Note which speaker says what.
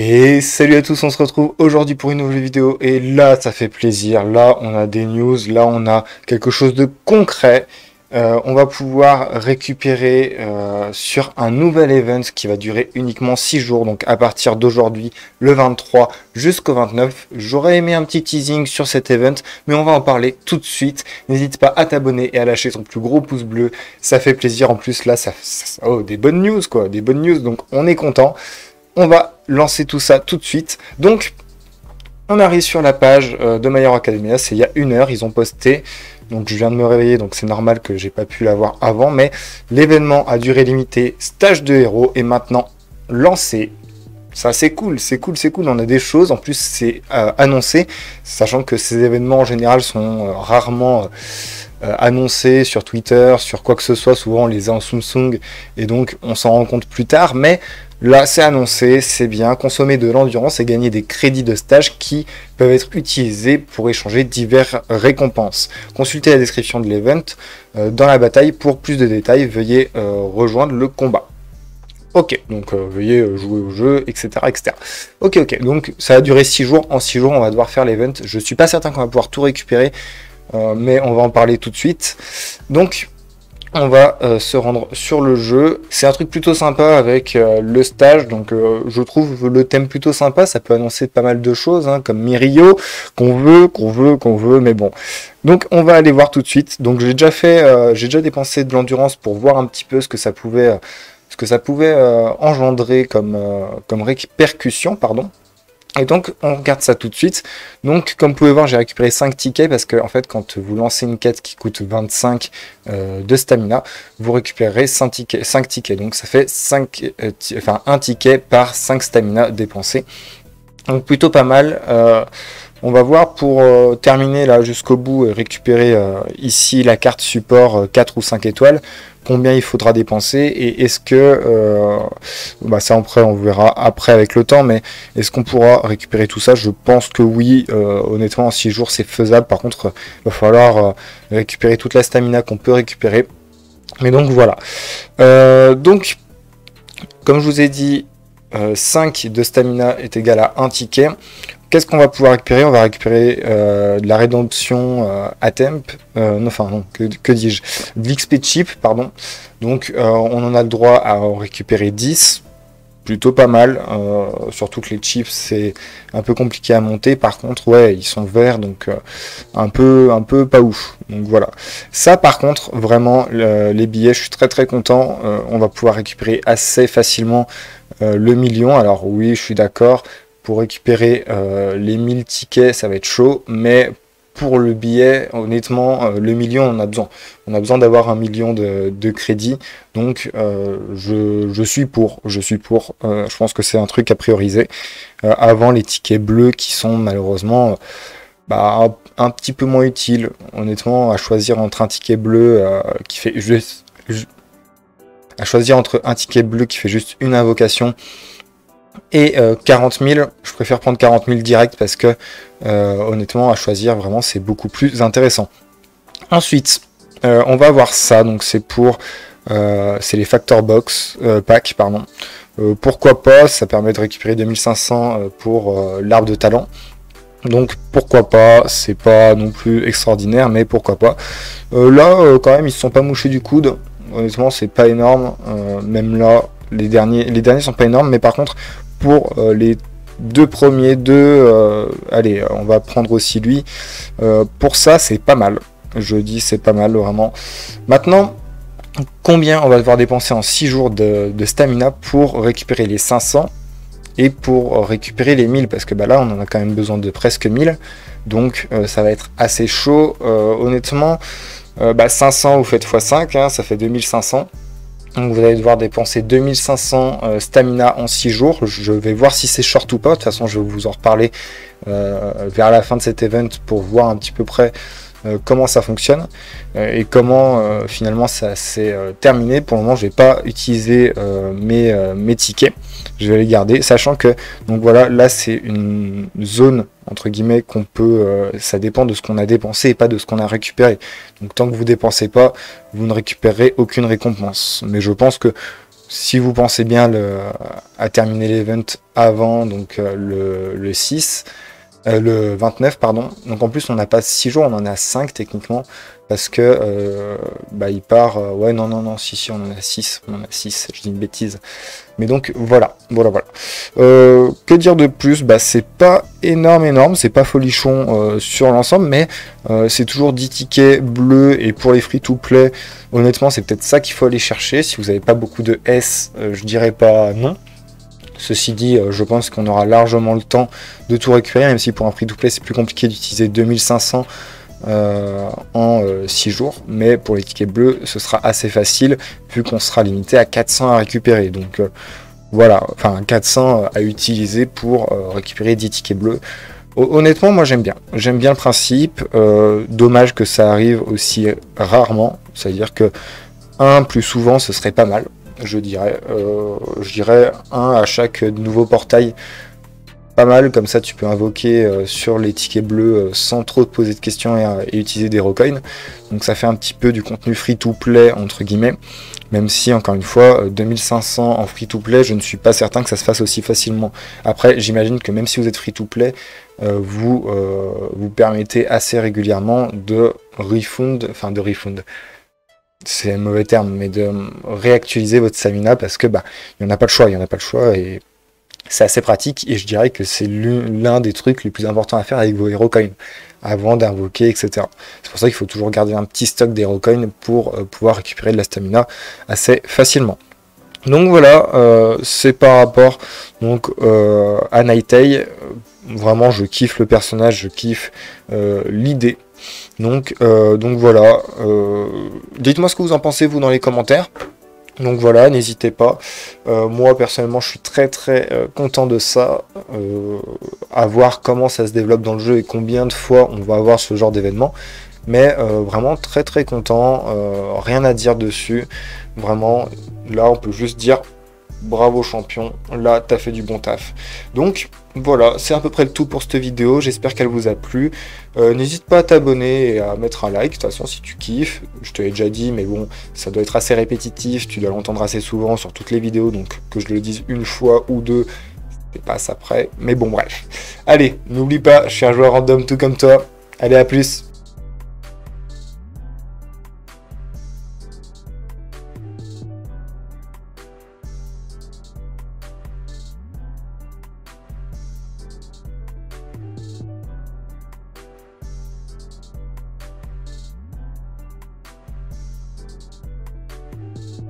Speaker 1: Et salut à tous, on se retrouve aujourd'hui pour une nouvelle vidéo et là ça fait plaisir, là on a des news, là on a quelque chose de concret. Euh, on va pouvoir récupérer euh, sur un nouvel event qui va durer uniquement 6 jours, donc à partir d'aujourd'hui, le 23 jusqu'au 29. J'aurais aimé un petit teasing sur cet event, mais on va en parler tout de suite. N'hésite pas à t'abonner et à lâcher ton plus gros pouce bleu, ça fait plaisir. En plus là, ça, ça, oh, des bonnes news quoi, des bonnes news, donc on est content. On va lancer tout ça tout de suite. Donc, on arrive sur la page euh, de My Academia, c'est il y a une heure, ils ont posté. Donc je viens de me réveiller, donc c'est normal que j'ai pas pu l'avoir avant, mais l'événement a durée limitée, stage de héros, est maintenant lancé. Ça c'est cool, c'est cool, c'est cool, on a des choses, en plus c'est euh, annoncé, sachant que ces événements en général sont euh, rarement annoncés sur Twitter, sur quoi que ce soit, souvent on les a en Samsung, et donc on s'en rend compte plus tard, mais Là, c'est annoncé, c'est bien. Consommer de l'endurance et gagner des crédits de stage qui peuvent être utilisés pour échanger diverses récompenses. Consultez la description de l'event euh, dans la bataille pour plus de détails. Veuillez euh, rejoindre le combat. Ok, donc euh, veuillez jouer au jeu, etc., etc. Ok, ok, donc ça a duré 6 jours. En 6 jours, on va devoir faire l'event. Je suis pas certain qu'on va pouvoir tout récupérer, mais on va en parler tout de suite. Donc, on va euh, se rendre sur le jeu. C'est un truc plutôt sympa avec euh, le stage, donc euh, je trouve le thème plutôt sympa. Ça peut annoncer pas mal de choses, hein, comme Mirio, qu'on veut, qu'on veut, qu'on veut, mais bon. Donc on va aller voir tout de suite. Donc j'ai déjà fait, j'ai déjà dépensé de l'endurance pour voir un petit peu ce que ça pouvait, engendrer comme, comme répercussion, pardon. Et donc, on regarde ça tout de suite. Donc, comme vous pouvez voir, j'ai récupéré 5 tickets parce que, en fait, quand vous lancez une quête qui coûte 25 euh, de stamina, vous récupérez 5 tickets. 5 tickets. Donc, ça fait 5, euh, enfin, 1 ticket par 5 stamina dépensés. Donc, plutôt pas mal. Euh, on va voir pour terminer là jusqu'au bout et récupérer ici la carte support 4 ou 5 étoiles combien il faudra dépenser et est-ce que, euh, bah ça après on verra après avec le temps, mais est-ce qu'on pourra récupérer tout ça? Je pense que oui, euh, honnêtement en 6 jours c'est faisable, par contre il va falloir euh, récupérer toute la stamina qu'on peut récupérer. Mais donc voilà. donc, comme je vous ai dit, 5 de stamina est égal à 1 ticket. Qu'est-ce qu'on va pouvoir récupérer? On va récupérer euh, de la rédemption euh, à temp, euh, non, enfin que, dis-je, de l'XP chip, pardon. Donc on en a le droit à en récupérer 10, plutôt pas mal, surtout que les chips c'est un peu compliqué à monter, par contre ouais ils sont verts donc un peu un peu pas ouf, donc voilà. Ça par contre vraiment les billets je suis très très content, on va pouvoir récupérer assez facilement le million, alors oui je suis d'accord, pour récupérer euh, les 1000 tickets, ça va être chaud, mais pour le billet, honnêtement, euh, le million, on a besoin. On a besoin d'avoir un million de, crédits. Donc, euh, je, suis pour. Je suis pour. je pense que c'est un truc à prioriser. avant les tickets bleus qui sont malheureusement bah, un, petit peu moins utiles. Honnêtement, à choisir entre un ticket bleu qui fait juste. À choisir entre un ticket bleu qui fait juste une invocation et 40 euh, 000, je préfère prendre 40 000 direct parce que euh, honnêtement à choisir vraiment c'est beaucoup plus intéressant. Ensuite, euh, on va voir ça, donc c'est pour c'est les Factor Box pack, pardon. pourquoi pas, ça permet de récupérer 2500 pour l'arbre de talent. Donc pourquoi pas, c'est pas non plus extraordinaire, mais pourquoi pas? là, quand même, ils se sont pas mouchés du coude. Honnêtement, c'est pas énorme. même là, les derniers, les sont pas énormes, mais par contre, pour euh, les deux premiers, deux, euh, allez, on va prendre aussi lui. Euh, pour ça, c'est pas mal. Je dis c'est pas mal, vraiment. Maintenant, combien on va devoir dépenser en 6 jours de, stamina pour récupérer les 500 et pour récupérer les 1000 parce que bah là on en a quand même besoin de presque 1000 donc ça va être assez chaud honnêtement 500 bah, vous faites x5 hein, ça fait 2500 donc vous allez devoir dépenser 2500 euh, stamina en 6 jours. Je vais voir si c'est short ou pas. De toute façon, je vais vous en reparler euh, vers la fin de cet event pour voir un petit peu près euh, comment ça fonctionne et comment finalement ça s'est terminé. Pour le moment, je vais pas utiliser mes, mes tickets. Je vais les garder, sachant que donc voilà, là c'est une zone entre guillemets qu'on peut, euh, ça dépend de ce qu'on a dépensé et pas de ce qu'on a récupéré. Donc tant que vous dépensez pas, vous ne récupérez aucune récompense. Mais je pense que si vous pensez bien à terminer l'event avant donc le, le 6, le 29 pardon. Donc en plus on n'a pas 6 jours, on en a 5 techniquement parce que euh, bah, il part. Euh, ouais, non, non, non, si, si, on en a 6. On en a 6, je dis une bêtise. Mais donc, voilà, voilà, voilà. Euh, que dire de plus? Bah, c'est pas énorme, énorme, c'est pas folichon sur l'ensemble, mais c'est toujours 10 tickets bleus et pour les free-to-play, honnêtement, c'est peut-être ça qu'il faut aller chercher. Si vous n'avez pas beaucoup de S, je dirais pas non. Ceci dit, je pense qu'on aura largement le temps de tout récupérer, même si pour un free-to-play, c'est plus compliqué d'utiliser 2500 euh, en 6 euh, jours, mais pour les tickets bleus, ce sera assez facile vu qu'on sera limité à 400 à récupérer. Donc euh, voilà, enfin 400 à utiliser pour récupérer 10 tickets bleus. Honnêtement, moi j'aime bien. J'aime bien le principe. dommage que ça arrive aussi rarement. C'est-à-dire que un plus souvent, ce serait pas mal. Je dirais, je dirais un à chaque nouveau portail pas mal, comme ça tu peux invoquer euh, sur les tickets bleus euh, sans trop te poser de questions euh, et, utiliser des recoins. Donc ça fait un petit peu du contenu free-to-play entre guillemets, même si encore une fois 2500 en free-to-play, je ne suis pas certain que ça se fasse aussi facilement. Après j'imagine que même si vous êtes free-to-play, vous vous permettez assez régulièrement de refund, enfin de refund c'est un mauvais terme, mais de réactualiser votre stamina parce que bah il n'y en a pas le choix, il n'y en a pas le choix et c'est assez pratique et je dirais que c'est l'un des trucs les plus importants à faire avec vos hero coins avant d'invoquer, etc. C'est pour ça qu'il faut toujours garder un petit stock d'hero coins pour euh, pouvoir récupérer de la stamina assez facilement. Donc voilà, euh, c'est par rapport donc euh, à Nightay. Vraiment, je kiffe le personnage, je kiffe l'idée. Donc, donc voilà. Dites-moi ce que vous en pensez vous dans les commentaires. Donc voilà, n'hésitez pas. Euh, moi personnellement, je suis très très euh, content de ça. Euh, à voir comment ça se développe dans le jeu et combien de fois on va avoir ce genre d'événement. Mais vraiment très très content. rien à dire dessus. Vraiment, là on peut juste dire bravo champion, là t'as fait du bon taf. Donc voilà, c'est à peu près le tout pour cette vidéo, j'espère qu'elle vous a plu. Euh, n'hésite pas à t'abonner et à mettre un like, de toute façon si tu kiffes, je te l'ai déjà dit, mais bon, ça doit être assez répétitif, tu dois l'entendre assez souvent sur toutes les vidéos, donc que je le dise une fois ou deux, c'est passe après, mais bon bref. Allez, n'oublie pas, je suis un joueur random tout comme toi, allez à plus